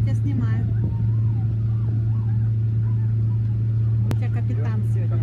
Я тебя снимаю. У тебя капитан сегодня.